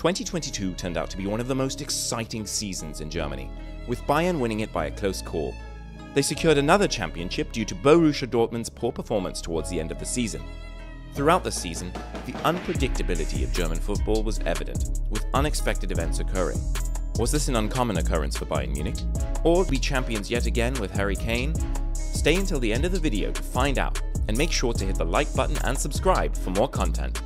2022 turned out to be one of the most exciting seasons in Germany, with Bayern winning it by a close call. They secured another championship due to Borussia Dortmund's poor performance towards the end of the season. Throughout the season, the unpredictability of German football was evident, with unexpected events occurring. Was this an uncommon occurrence for Bayern Munich? Or be champions yet again with Harry Kane? Stay until the end of the video to find out, and make sure to hit the like button and subscribe for more content.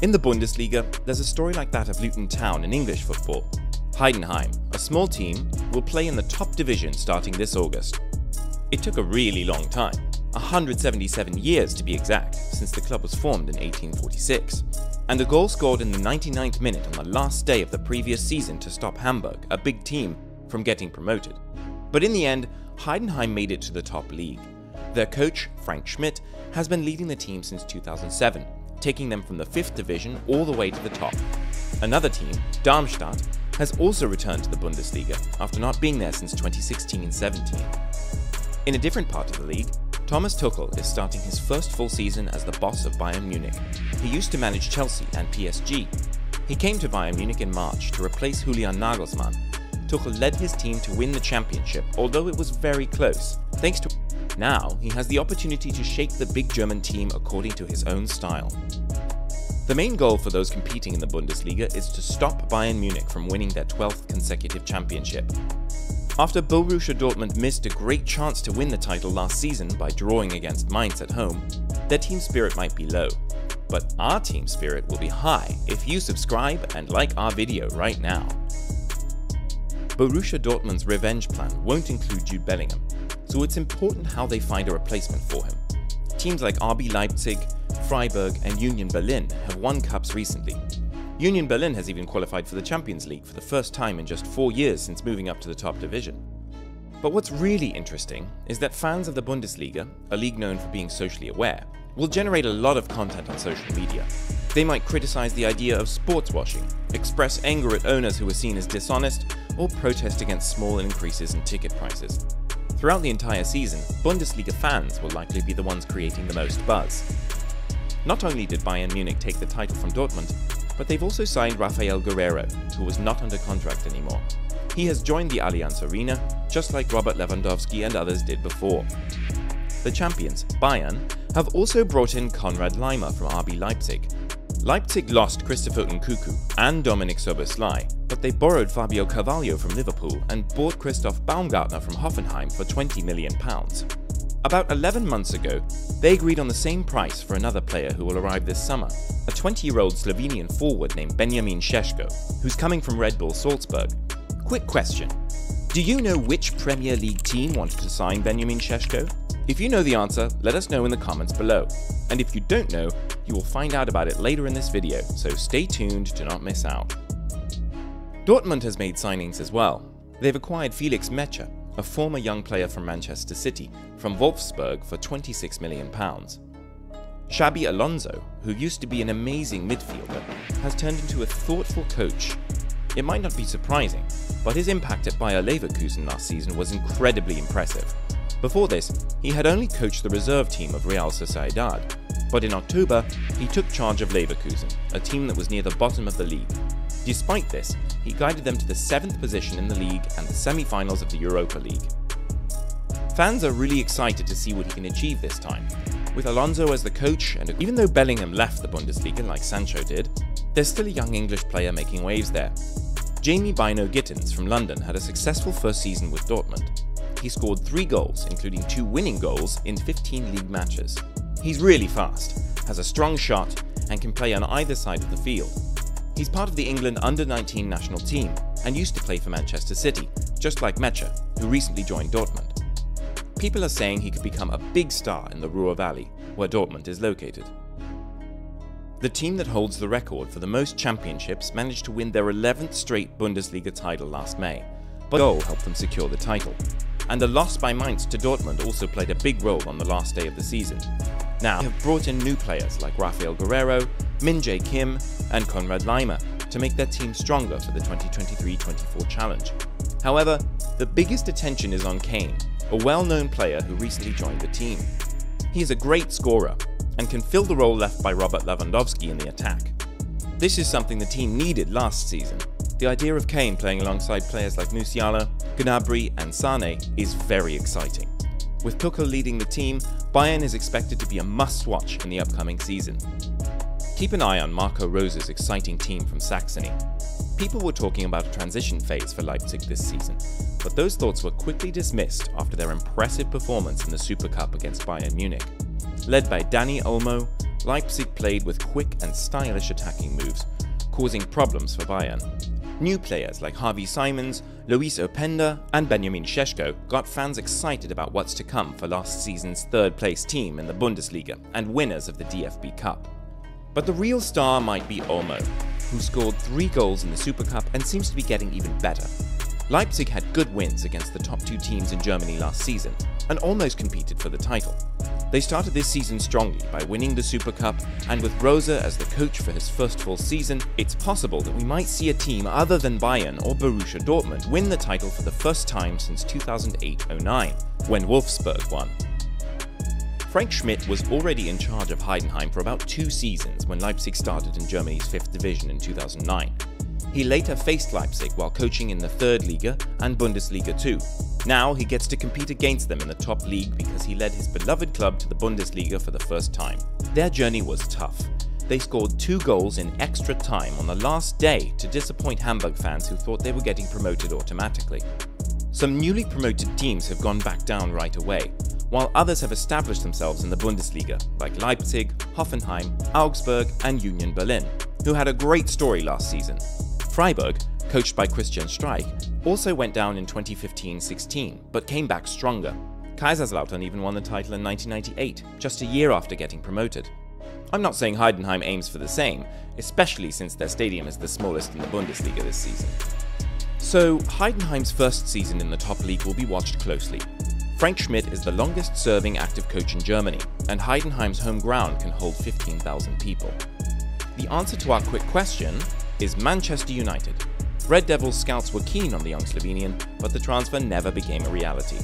In the Bundesliga, there's a story like that of Luton Town in English football. Heidenheim, a small team, will play in the top division starting this August. It took a really long time, 177 years to be exact, since the club was formed in 1846, and a goal scored in the 99th minute on the last day of the previous season to stop Hamburg, a big team, from getting promoted. But in the end, Heidenheim made it to the top league. Their coach, Frank Schmidt, has been leading the team since 2007, taking them from the 5th division all the way to the top. Another team, Darmstadt, has also returned to the Bundesliga after not being there since 2016-17. In a different part of the league, Thomas Tuchel is starting his first full season as the boss of Bayern Munich. He used to manage Chelsea and PSG. He came to Bayern Munich in March to replace Julian Nagelsmann. Tuchel led his team to win the championship, although it was very close, thanks to now, he has the opportunity to shape the big German team according to his own style. The main goal for those competing in the Bundesliga is to stop Bayern Munich from winning their 12th consecutive championship. After Borussia Dortmund missed a great chance to win the title last season by drawing against Mainz at home, their team spirit might be low. But our team spirit will be high if you subscribe and like our video right now. Borussia Dortmund's revenge plan won't include Jude Bellingham, so it's important how they find a replacement for him. Teams like RB Leipzig, Freiburg, and Union Berlin have won cups recently. Union Berlin has even qualified for the Champions League for the first time in just four years since moving up to the top division. But what's really interesting is that fans of the Bundesliga, a league known for being socially aware, will generate a lot of content on social media. They might criticize the idea of sports washing, express anger at owners who are seen as dishonest, or protest against small increases in ticket prices. Throughout the entire season, Bundesliga fans will likely be the ones creating the most buzz. Not only did Bayern Munich take the title from Dortmund, but they've also signed Rafael Guerreiro, who was not under contract anymore. He has joined the Allianz Arena, just like Robert Lewandowski and others did before. The champions, Bayern, have also brought in Konrad Laimer from RB Leipzig, Leipzig lost Christopher Nkunku and Dominik Szoboszlai, but they borrowed Fabio Carvalho from Liverpool and bought Christoph Baumgartner from Hoffenheim for £20 million. About 11 months ago, they agreed on the same price for another player who will arrive this summer, a 20-year-old Slovenian forward named Benjamin Šeško, who's coming from Red Bull Salzburg. Quick question. Do you know which Premier League team wanted to sign Benjamin Šeško? If you know the answer, let us know in the comments below. And if you don't know, you will find out about it later in this video, so stay tuned to not miss out. Dortmund has made signings as well. They've acquired Felix Nmecha, a former young player from Manchester City, from Wolfsburg for £26 million. Xabi Alonso, who used to be an amazing midfielder, has turned into a thoughtful coach. It might not be surprising, but his impact at Bayer Leverkusen last season was incredibly impressive. Before this, he had only coached the reserve team of Real Sociedad, but in October, he took charge of Leverkusen, a team that was near the bottom of the league. Despite this, he guided them to the 7th position in the league and the semi-finals of the Europa League. Fans are really excited to see what he can achieve this time. With Alonso as the coach, and even though Bellingham left the Bundesliga like Sancho did, there's still a young English player making waves there. Jamie Bynoe-Gittens from London had a successful first season with Dortmund, he scored 3 goals, including 2 winning goals in 15 league matches. He's really fast, has a strong shot, and can play on either side of the field. He's part of the England under-19 national team and used to play for Manchester City, just like Nmecha, who recently joined Dortmund. People are saying he could become a big star in the Ruhr Valley, where Dortmund is located. The team that holds the record for the most championships managed to win their 11th straight Bundesliga title last May, but goal helped them secure the title and the loss by Mainz to Dortmund also played a big role on the last day of the season. Now, they have brought in new players like Rafael Guerreiro, Min Jae Kim, and Konrad Laimer to make their team stronger for the 2023-24 challenge. However, the biggest attention is on Kane, a well-known player who recently joined the team. He is a great scorer and can fill the role left by Robert Lewandowski in the attack. This is something the team needed last season. The idea of Kane playing alongside players like Musiala, Gnabry and Sane is very exciting. With Tuchel leading the team, Bayern is expected to be a must-watch in the upcoming season. Keep an eye on Marco Rose's exciting team from Saxony. People were talking about a transition phase for Leipzig this season, but those thoughts were quickly dismissed after their impressive performance in the Super Cup against Bayern Munich. Led by Dani Olmo, Leipzig played with quick and stylish attacking moves, causing problems for Bayern. New players like Xavi Simons, Loïs Openda and Benjamin Šeško got fans excited about what's to come for last season's third place team in the Bundesliga and winners of the DFB Cup. But the real star might be Olmo, who scored three goals in the Super Cup and seems to be getting even better. Leipzig had good wins against the top two teams in Germany last season and almost competed for the title. They started this season strongly by winning the Super Cup, and with Rose as the coach for his first full season, it's possible that we might see a team other than Bayern or Borussia Dortmund win the title for the first time since 2008-09, when Wolfsburg won. Frank Schmidt was already in charge of Heidenheim for about two seasons when Leipzig started in Germany's 5th division in 2009. He later faced Leipzig while coaching in the 3rd Liga and Bundesliga too. Now he gets to compete against them in the top league because he led his beloved club to the Bundesliga for the first time. Their journey was tough. They scored two goals in extra time on the last day to disappoint Hamburg fans who thought they were getting promoted automatically. Some newly promoted teams have gone back down right away, while others have established themselves in the Bundesliga, like Leipzig, Hoffenheim, Augsburg, and Union Berlin, who had a great story last season. Freiburg, coached by Christian Streich, also went down in 2015-16, but came back stronger. Kaiserslautern even won the title in 1998, just a year after getting promoted. I'm not saying Heidenheim aims for the same, especially since their stadium is the smallest in the Bundesliga this season. So, Heidenheim's first season in the top league will be watched closely, Frank Schmidt is the longest serving active coach in Germany, and Heidenheim's home ground can hold 15,000 people. The answer to our quick question is Manchester United. Red Devils scouts were keen on the young Slovenian, but the transfer never became a reality.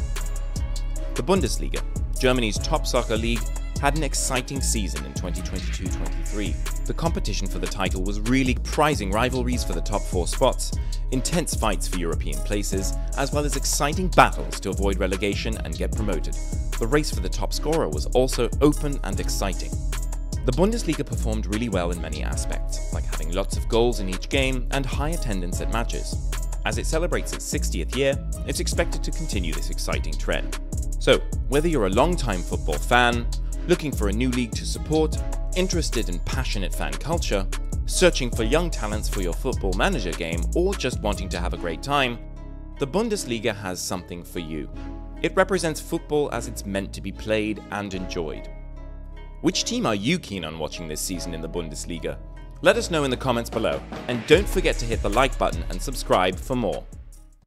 The Bundesliga, Germany's top soccer league, had an exciting season in 2022-23. The competition for the title was really prizing rivalries for the top four spots, intense fights for European places, as well as exciting battles to avoid relegation and get promoted. The race for the top scorer was also open and exciting. The Bundesliga performed really well in many aspects, like having lots of goals in each game and high attendance at matches. As it celebrates its 60th year, it's expected to continue this exciting trend. So, whether you're a long-time football fan, looking for a new league to support, interested in passionate fan culture, searching for young talents for your football manager game, or just wanting to have a great time, the Bundesliga has something for you. It represents football as it's meant to be played and enjoyed. Which team are you keen on watching this season in the Bundesliga? Let us know in the comments below, and don't forget to hit the like button and subscribe for more.